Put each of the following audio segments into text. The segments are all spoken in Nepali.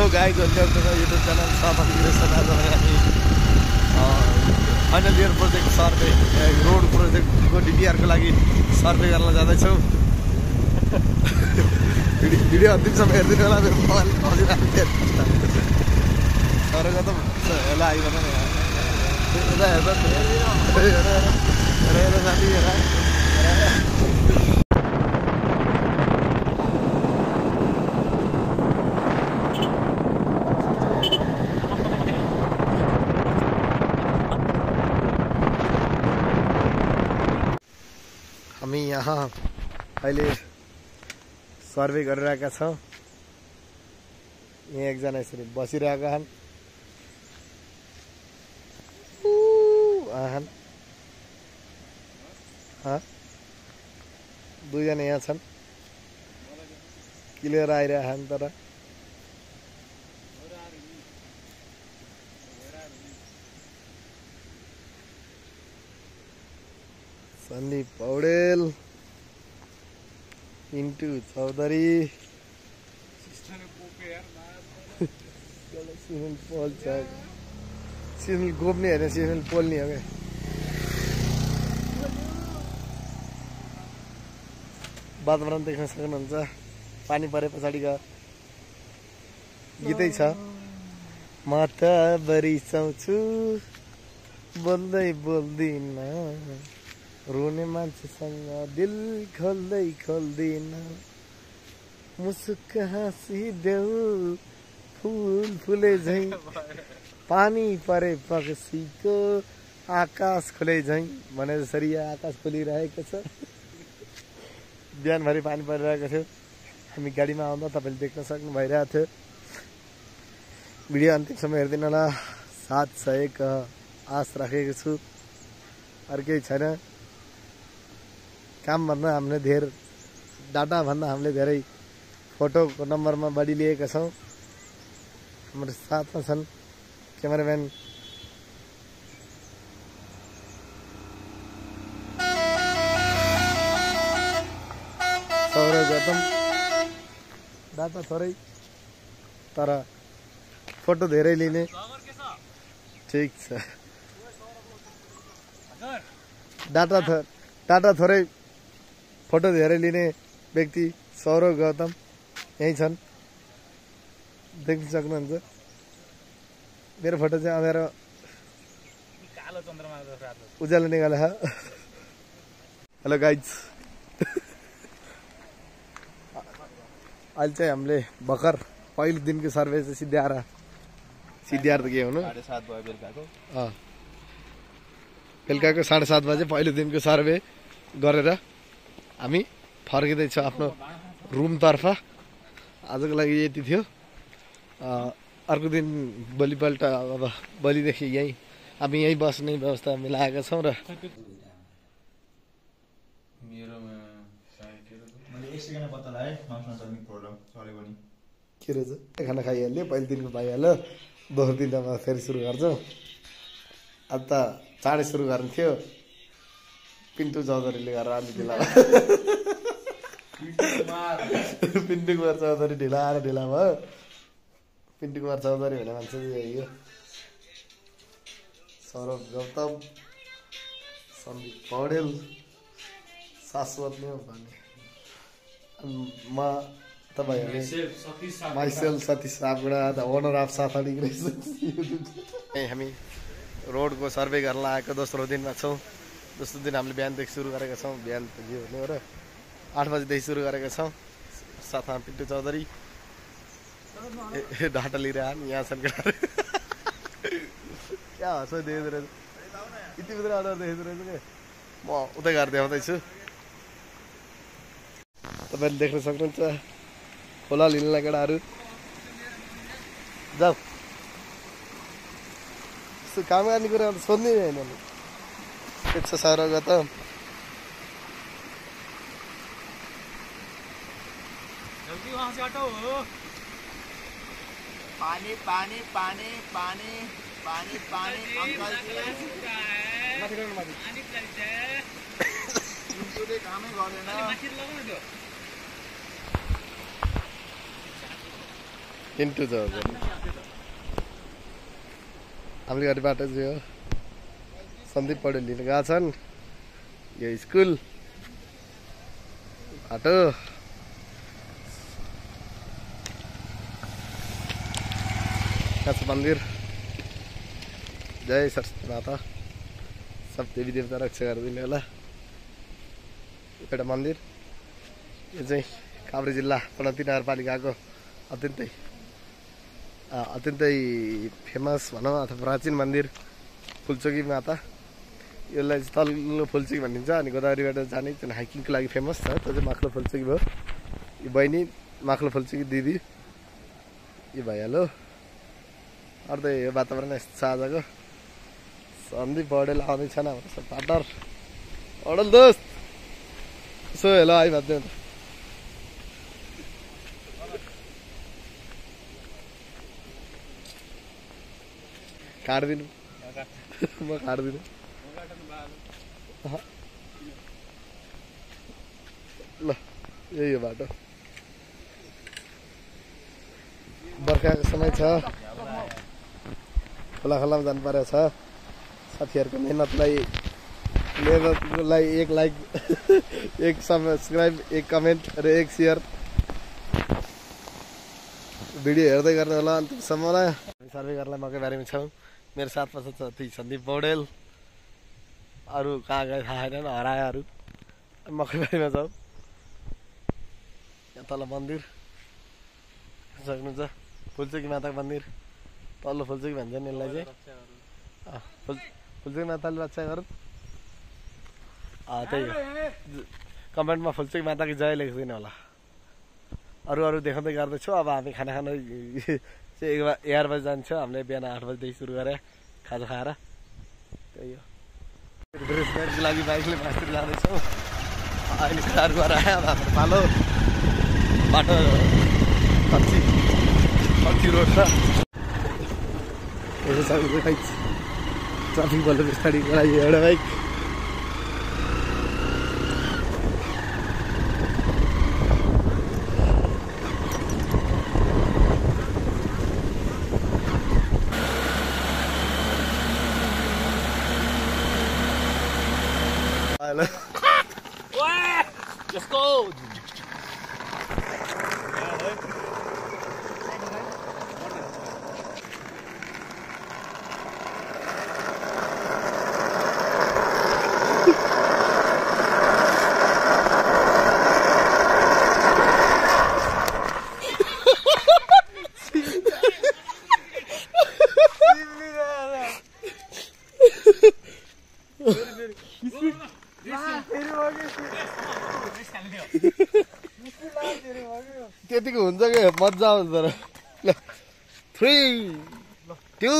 हेलो गाइज युट्युब च्यानल साथ इमिग्रेसन आज हामी final year project survey road प्रोजेक्टको डिपिआरको लागि सर्वे गर्न जाँदैछौँ भिडियो अन्तिमसम्म हेरिदिनु होला मेरो मोबाइल बजिरहेको सर त होला यता हेर्दा हेर हेर साथी हेर हामी यहाँ अहिले सर्वे गरिरहेका छौँ। यहाँ एकजना यसरी बसिरहेका छन्? दुईजना यहाँ छन्। क्लियर आइरहेका छन् तर। सन्दीप पौडेल पिन्टु चौधरी सुनिल पोल छ सुनिल गोप्ने होइन सुनिल पोल्ने हो क्या वातावरण देख्न सक्नुहुन्छ पानी परे पछाडिको गीतै छ म त बरिसाउँछु बोल्दै बोल्दिन रुने मान्छेसँग दिल खोल्दै खोल्दिन। मुसुक्क हाँसिदेऊ फुल फुले झै। पानी परे पक्सीको आकाश खोले झै। भने जसरी यहाँ आकाश खोलिरहेको छ। बिहानभरि पानी परिरहेको थियो। हामी गाडीमा आउँदा तपाईँले देख्न सक्नु भइरहेको थियो। भिडियो अन्तिमसम्म हेरिदिनु होला। साथ सहेक आश राखेको छु। अरू केही छैन। कामभन्दा हामीले धेर डाटाभन्दा हामीले धेरै फोटोको नम्बरमा बढी लिएका छौँ। हाम्रो साथमा छन् क्यामेराम्यान। सौरभ गौतम। डाटा थोरै तर फोटो धेरै लिने। ठिक छ। डाटा थ डाटा थोरै फोटो धेरै लिने व्यक्ति सौरभ गौतम यहीँ छन्। देख्न सक्नुहुन्छ मेरो फोटो चाहिँ अँध्यारो उज्यालो निकाले हेलो गाइज अहिले चाहिँ हामीले भर्खर पहिलो दिनको सर्वे चाहिँ सिद्ध्याएर सिद्ध्याएर त के हुनु। बेलुकाको साढे सात बजे पहिलो दिनको सर्वे गरेर हामी फर्किँदैछौँ आफ्नो रुमतर्फ। आजको लागि यति थियो। अर्को दिन भोलिपल्ट अब भोलिदेखि यहीँ हामी यहीँ बस्ने व्यवस्था मिलाएका छौँ र के रहेछ। खाना खाइहाल्यो पहिलो दिनको पाइहाल्यो दोस्रो दिनमा फेरि सुरु गर्छौँ। अब त चाँडै सुरु गर्नु थियो। पिन्टु चौधरीले गरेर अलि ढिला पिन्टु कुमार चौधरी ढिला आएर ढिला भयो पिन्टु कुमार चौधरी भन्ने मान्छे हो सौरभ गौतम सन्दीप पौडेल शाश्वत नै हो भने अनि म तपाईँहरूले myself Satish सापगुडा the owner of साफाडी हामी रोडको सर्वे गर्न आएको दोस्रो दिनमा छौँ दोस्रो दिन हामीले बिहानदेखि सुरु गरेका छौँ। बिहान त जे हुने हो र आठ बजीदेखि सुरु गरेका छौँ। साथमा पिन्टु चौधरी। ढाटा यहाँ केटाहरू क्या हँसो देख्दो रहेछ? यति मात्रै अनुहार देख्दो रहेछ क्या? म उतै गएर देखाउँदैछु। तपाईँले देख्न सक्नुहुन्छ खोला लिनलाई केटाहरू। जाऊ। काम गर्ने कुरा सोध्नै होइन नि के छ सौरभ गौतम जल्दी वहाँ से हटो। पानी पानी पानी पानी पानी पानी अङ्कल पिन्टुले कामै गरेन पिन्टु छ हामीले घरि बाटो चाहिँ हो। सन्दीप पौडेल लिन गएका छन्। यो स्कुल। बाटो काछ मन्दिर। जय सरस्वती माता। सब देवी देवता रक्षा गरिदिनु होला। एउटा मन्दिर। यो चाहिँ काभ्रे जिल्ला पनौती नगरपालिकाको अत्यन्तै अत्यन्तै फेमस भनौँ अथवा प्राचीन मन्दिर फुलचोकी माता। यसलाई तल्लो फुलचोकी भनिन्छ अनि गोदावरीबाट जाने जुन हाइकिङको लागि फेमस छ। त्यो चाहिँ माक्लो फुलचोकी भयो। यो बहिनी माक्लो फुलचोकी दिदी यो भइहाल्यो अर्थ यो वातावरण यस्तो छ आजको। सन्दीप पौडेल आउँदैछन् हाम्रो पार्टनर। पौडेल दोस्त! यसो हेलो आइ भनिदिनु त। काटिदिनु। म काटिदिनु। ल यही हो बाटो बर्खाको समय छ खोला खोलामा जानु परेको छ साथीहरूको मेहनतलाई मेहनतलाई एक लाइक एक सब्सक्राइब एक कमेन्ट र एक सेयर भिडियो हेर्दै गर्नु होला अन्तिमसम्मलाई सर्वे गर्नलाई मकै बारेमा छौँ मेरो साथमा छ सन्दीप पौडेल अरू कहाँ गए थाहा छैन हरायोहरू मकै बारीमा छौँ यहाँ तल मन्दिर। सक्नुहुन्छ फुलचोकी माताको मन्दिर। तल्लो फुलचोकी भन्छ नि यसलाई चाहिँ फुल फुलचोकी माताले रक्षा गरौँ त्यही हो। कमेन्टमा फुलचोकी माताको जय लेखिदिनु होला। अरू अरू देखाउँदै गर्दैछु। अब हामी खाना खानु चाहिँ एघार बजी जान्छौँ। हामीले बिहान आठ बजीदेखि सुरु गरेँ खाजा खाएर। त्यही हो। रिफ्रेसमेन्टको लागि बाइकले मास्तिर लाँदैछौँ अहिले कार गएर आयो अब हाम्रो पालो बाटो कच्ची कच्ची रोड छ ट्राफिक बल्ल बिस्तारी गरायो एउटा बाइक Hello. Let's go! त्यतिको हुन्छ कि मजा आउँछ तर ल थ्री टु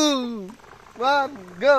वान गो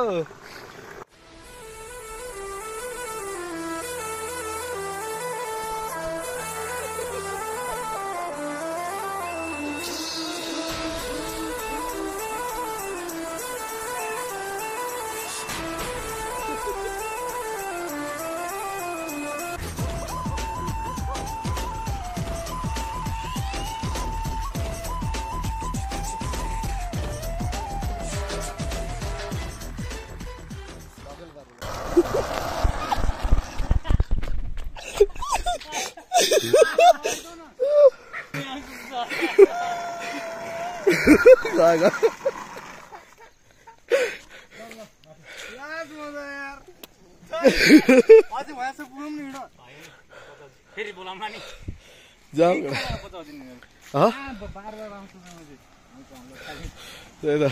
त्यही त।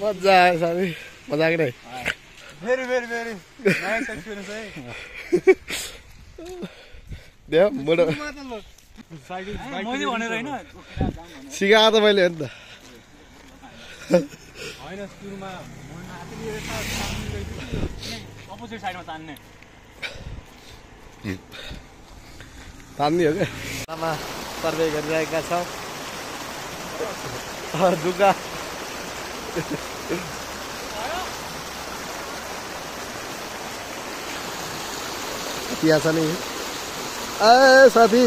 मजा आयो साथी। मजा आएको नै सिकाएको त मैले हो नि त। Halo हो दुगा साथी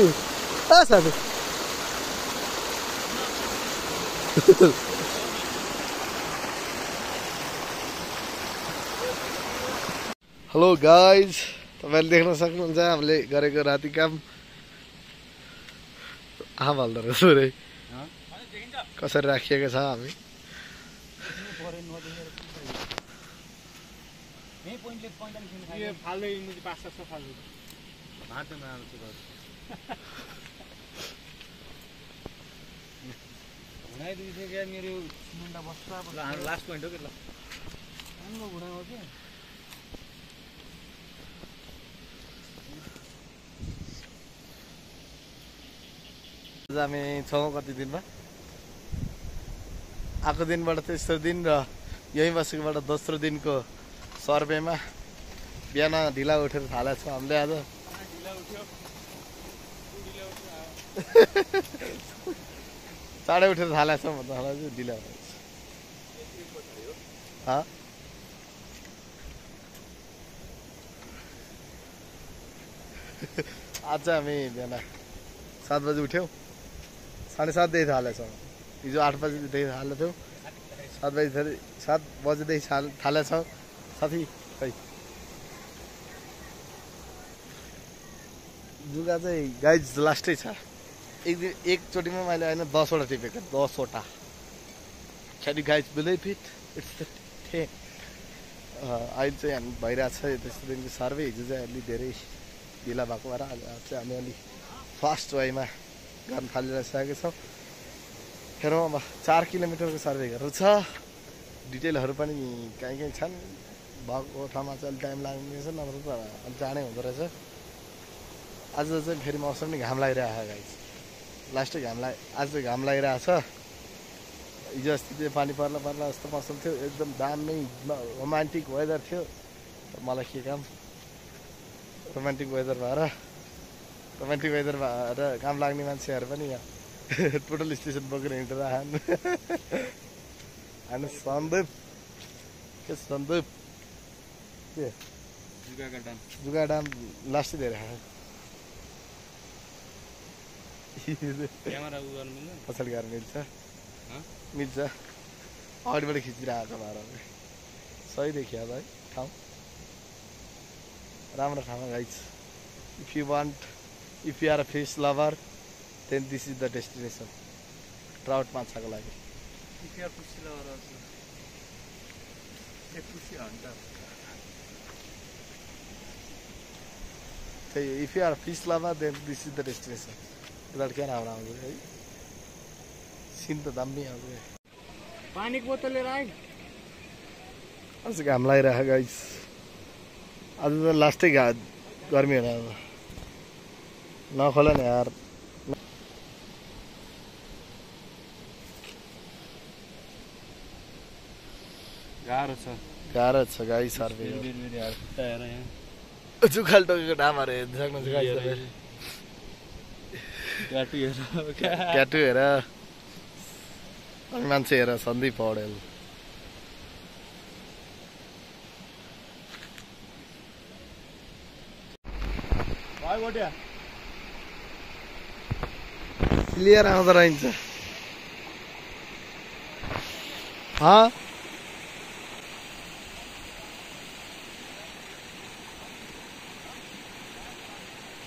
Hello guys. तपाईँले देख्न सक्नुहुन्छ हामीले गरेको राति काम आमा हाल्दो रहेछ रे कसरी राखिएको छ हामी मेरो लास्ट पोइन्ट हो कि ल राम्रो घुँडा हो क्या हामी छौँ कति दिनमा? आएको दिनबाट तेस्रो दिन र यहीँ बसेकोबाट दोस्रो दिनको सर्वेमा बिहान ढिला उठेर थालेको छौँ हामीले आज। चाँडै उठेर थालेको छौँ भन्दा ढिला? आज हामी बिहान सात बजी उठ्यौँ। साढे सातदेखि थालेछौँ हिजो आठ बजीदेखि थालेको थियौँ सात बजी सात बजीदेखि थाल थालेछौँ साथी खै जुगा चाहिँ गाइज लास्टै छ एक दिन एकचोटिमा मैले होइन दसवटा टिपेको दसवटा you guys believe it it's the थे अहिले चाहिँ हामी भइरहेको छ त्यस्तो दिनको सर्वे हिजो चाहिँ अलि धेरै ढिला भएको भएर आज चाहिँ हामी अलिक फास्ट वेमा गर्न थालिरहेको छौँ। हेरौँ अब चार किलोमिटरको सर्वेहरू छ। डिटेलहरू पनि कहीँ कहीँ छन्। भएको ठाउँमा चाहिँ अलिक टाइम लाग्ने रहेछ नभए त अलिक चाँडै हुँदो रहेछ। आज चाहिँ फेरि मौसम नि घाम लागिरहेको छ गाइस लास्टै घाम लाग आज चाहिँ घाम लागिरहेको छ। हिजो अस्ति चाहिँ पानी पर्ला पर्ला जस्तो मौसम थियो। एकदम दामी रोमान्टिक वेदर थियो। मलाई के काम? रोमान्टिक वेदर भएर रोमान्टिक वेदर भएर काम लाग्ने मान्छेहरू पनि यहाँ। टोटल स्टेसन बोकेर हिँडेर आएन। होइन सन्दीप। के सन्दीप? के? जुगा डाम लास्टै धेरै पछाडि गएर मिल्छ? मिल्छ। अगाडिबाट खिचिरहेको छ भाडा सही देखियो है ठाउँ। राम्रो ठाउँमा guys. If you want if you are a fish lover then this is the destination trout माछाको लागि त्यही if you are fish lover then this is the destination उनीहरू क्या राम्रो आउँछ है सिन त दामी आउँछ पानीको बोतल लिएर आइ आज घाम लगाइरहेको गाइस आज त लास्टै घा गर्मी होला अब नखोला नि यार गाह्रो छ गाह्रो छ गाई सर्वे जुखाल टोकेको डामहरू हेर्नु सक्नुहुन्छ गाई क्याटु हेर मान्छे हेर सन्दीप पौडेल भाइ गोटिया क्लियर आउँदो रहन्छ हाँ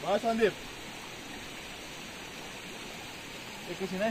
भाइ सन्दीप एकैछिन है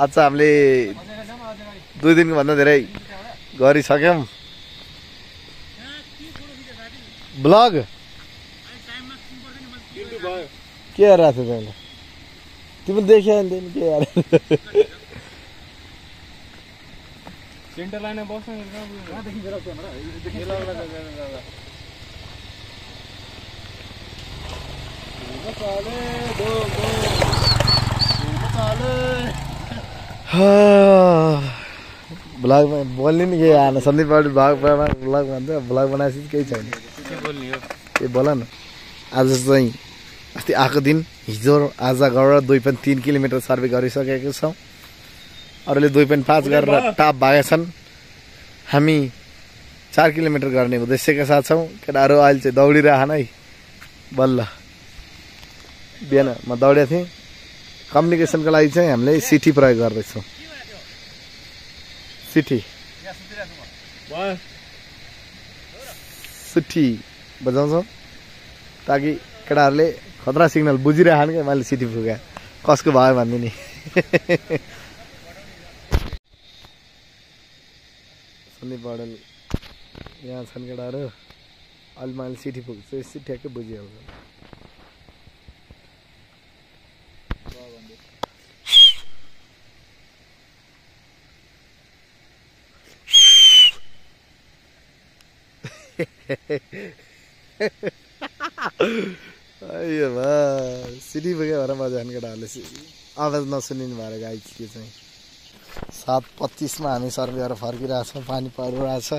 आज हामीले दुई दिनको भन्दा धेरै गरिसक्यौँ। ब्लग? के हेरेको थियो तिमीले देखियो नि तिमी के सेन्टर लाइनमा ब्लगमा बोल्ने नि केही आएन सन्दीप ब्लग ब्लग भन्छ ब्लग बनाएपछि केही छैन के ए बोल न आज चाहिँ अस्ति आएको दिन हिजो आज गरेर दुई पोइन्ट तिन किलोमिटर सर्वे गरिसकेको छौँ अरूले दुई पोइन्ट पाँच गरेर टाप भएका छन् हामी चार किलोमिटर गर्ने उद्देश्यका साथ छौँ केटाहरू अहिले चाहिँ दौडिरहन है बल्ल बिहान म दौडेको थिएँ कम्युनिकेसनको लागि चाहिँ हामीले सिटी प्रयोग गर्दैछौँ। सिटी। सिटी बजाउँछौँ ताकि केटाहरूले खतरा सिग्नल बुझिरहन् क्या मैले सिटी पुगा कसको भयो भनिदिने सन्दीप पौडेल यहाँ छन् केटाहरू। अहिले मैले सिटी पुग्छु सिटी ठ्याक्कै बुझिहाल्छ। अयो भा सिटी भएर मजा आउने केटाहरूले आवाज नसुनिने भएर गाई के चाहिँ सात पच्चिसमा हामी सर्वे गरेर फर्किरहेछौँ पानी परिरहेछ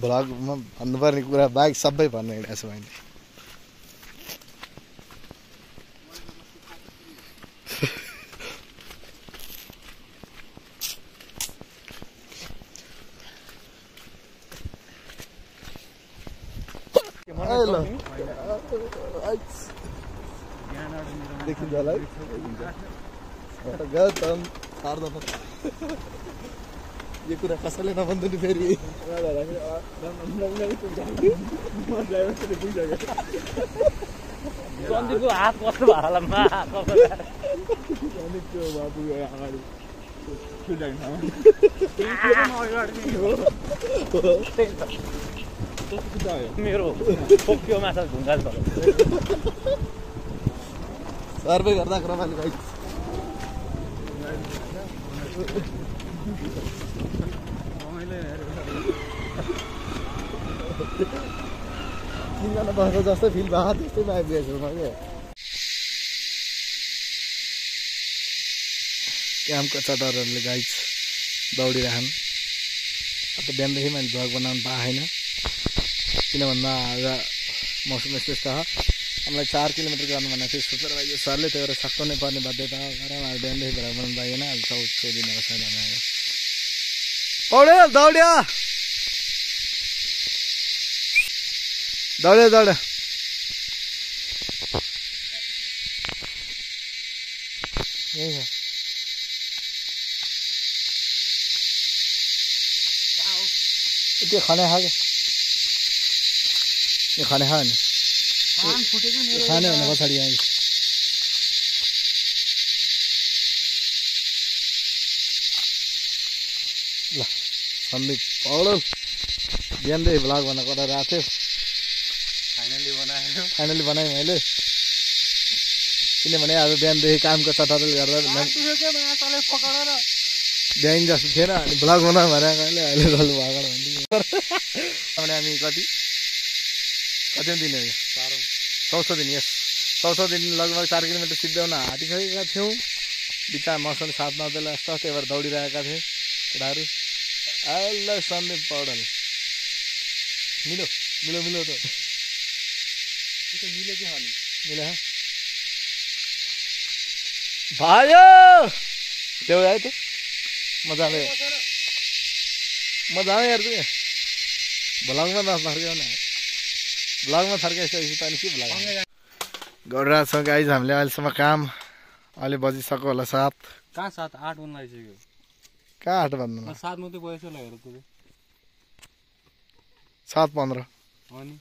भ्लगमा भन्नुपर्ने कुरा बाइक सबै भन्नु हिँडेको छु मैले Ai, ल देखिन्छ होला है गौतम सार्दा यो कुरा कसैले नभन्नु नि फेरि सन्दीपको हात कस्तो भयो होला मेरो पोक्यो माछा ढुङ्गा छ सर्वे गर्दा रमाइलो गाई तिनजना बस्दा जस्तै फिल भएको त्यस्तै आइपुगेको छु क्या क्याम्पका चटारहरूले गाई दौडिरहन् अब त बिहानदेखि मैले भ्लग बनाउनु पाएन किन भन्दा आज मौसम यस्तो यस्तो छ हामीलाई चार किलोमिटर गर्नु भनेको थियो सुपरभाइजर सरले त्यही भएर सघाउनै पर्ने बाध्यता कारण आज बिहानदेखि भएर बनाउनु पाइएन आज चौथो दिनको छैन हामी आएको पौड्यो दौड्यो दौड्यो दौड्यो यही छ त्यो खाने खायो यो खाने खायो नि खाने भने पछाडि आयो ल सन्दीप पौडल। बिहानदेखि भ्लग भन्न कता गएको थियो? फाइनली बनायो फाइनली बनाएँ मैले। किनभने अब बिहानदेखि कामको चटारले गर्दा बिहान जस्तो थिएन अनि भ्लग बनाऊ भनेर कहिले अहिले गल्नु भएको भन्थ्यो भने हामी कति कति दिन हो चौथो दिन यस। चौथो दिन लगभग चार किलोमिटर सिद्ध्याउन आँटिसकेका थियौँ। बिचमा मौसम साथ नदेला जस्तो त्यही भएर दौडिरहेका थिए। केटाहरू अहिले सन्दीप पौडल मिलो मिलो मिलो त। मिलो के मिलो है। भयो ल्याउ आयो। त मजाले मजाले हेर्छु भ्लगमा नथर्क्याउ न? भ्लगमा थर्काइसकेपछि त अनि के भ्लग गरिरहेको छौँ गाइज हामीले अहिलेसम्म काम अहिले बजिसक्यो होला सात। कहाँ सात? आठ बन्न आइसक्यो कहाँ आठ भन्नु सात मात्रै बयस होला हेर त सात पन्ध्र। अनि?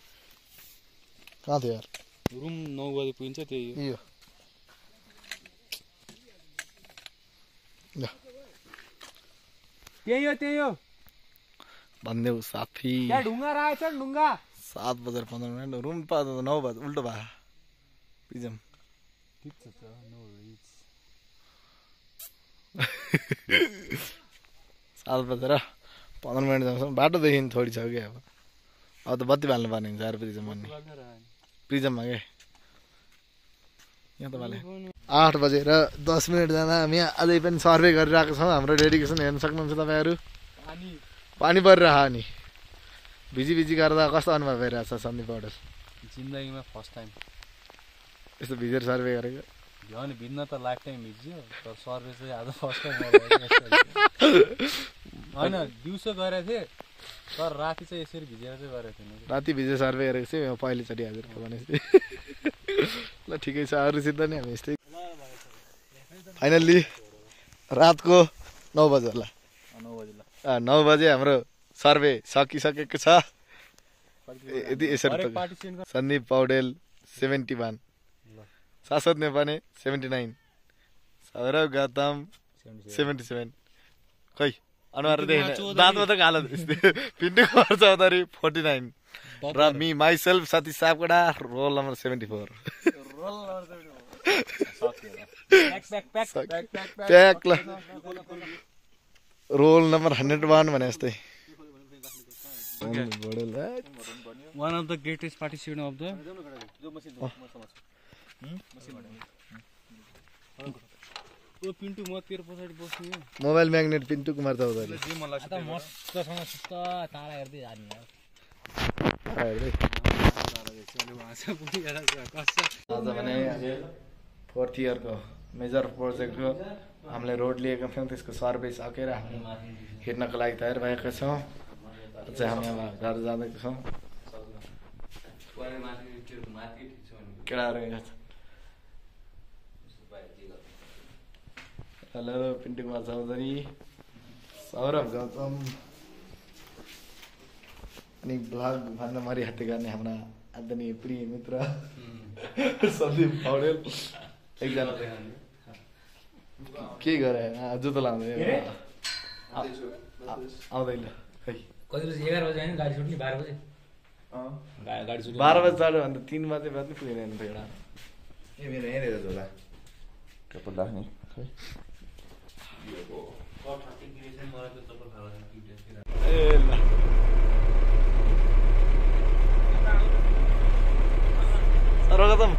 कहाँ थियो यार? रुम नौ बजे पुगिन्छ त्यही हो। यो। त्यही हो त्यही हो। भनिदेऊ साथी। ढुङ्गा रहेछ नि ढुङ्गा? सात बजेर पन्ध्र मिनट रुम पा नौ बजे उल्टो भए पिजम सात बजेर पन्ध्र मिनट जाउँछ बाटोदेखि छोडी छ क्या अब अब त बत्ती बाल्नु पर्ने हुन्छ यार प्रिजम भन्ने प्रिजममा के यहाँ तपाईँले आठ बजेर दस मिनट जाँदा हामी अझै पनि सर्वे गरिरहेको छौँ हाम्रो डेडिकेसन हेर्न सक्नुहुन्छ तपाईँहरू पानी परिरह नि भिजी भिजी गर्दा कस्तो अनुभव भइरहेछ सन्दीप पौडेल? जिन्दगीमा फर्स्ट टाइम यस्तो भिजेर सर्वे गरेको? झन् भिन्न त लाइफ टाइम भिज्यो। तर सर्वे चाहिँ आज फर्स्ट टाइम होइन दिउँसो गरेको थिएँ तर राति चाहिँ यसरी भिजेर चाहिँ गरेको थिएन राति भिजे सर्वे गरेको चाहिँ पहिलोचोटि हजुरको भनेपछि ल ठिकै छ अरूसित नि हामी यस्तै। फाइनल्ली रातको नौ बजे होला। नौ बजे हाम्रो सर्वे सकिसकेको छ यदि यसरी Sandeep Paudel seventy one Shashwat नेपाने seventy nine Saurabh Gautam seventy seven खै अनुहार देखिन दाँतमा त कालो पिन्टु कुमार चौधरी फोर्टी नाइन र me myself Satish Sapkota roll number seventy four roll number hundred one भने जस्तै one of the greatest participant of the ओ पिन्टु म तेरो पछाडि बस्नु हो मोबाइल म्याग्नेट पिन्टु कुमार चौधरी मस्तसँग सुस्त तारा हेर्दै जाने हेर्दै। आज भने फोर्थ इयरको मेजर प्रोजेक्टको हामीले रोड लिएका थियौँ त्यसको सर्वे सकेर हामी हिँड्नको लागि तयार भएका छौँ। चाहिँ हामी अब घर जाँदैका छौँ केटाहरू यहाँ। हेलो पिन्टु कुमार चौधरी सौरभ गौतम अनि ब्लग भन्न मरिहत्ते गर्ने हाम्रा आदरणीय प्रिय मित्र सन्दीप पौडेल एकजना के गरे जुत्तो लाउँदै आउँदैन कति बजी एघार बजी होइन गाडी छुट्ने बाह्र बजी। गाडी छुट्ने बाह्र बजी चढ्यो भने तिन बजे बाद पुगेन नि एउटा। ए मेरो यहीँ झोला ए ल रगतम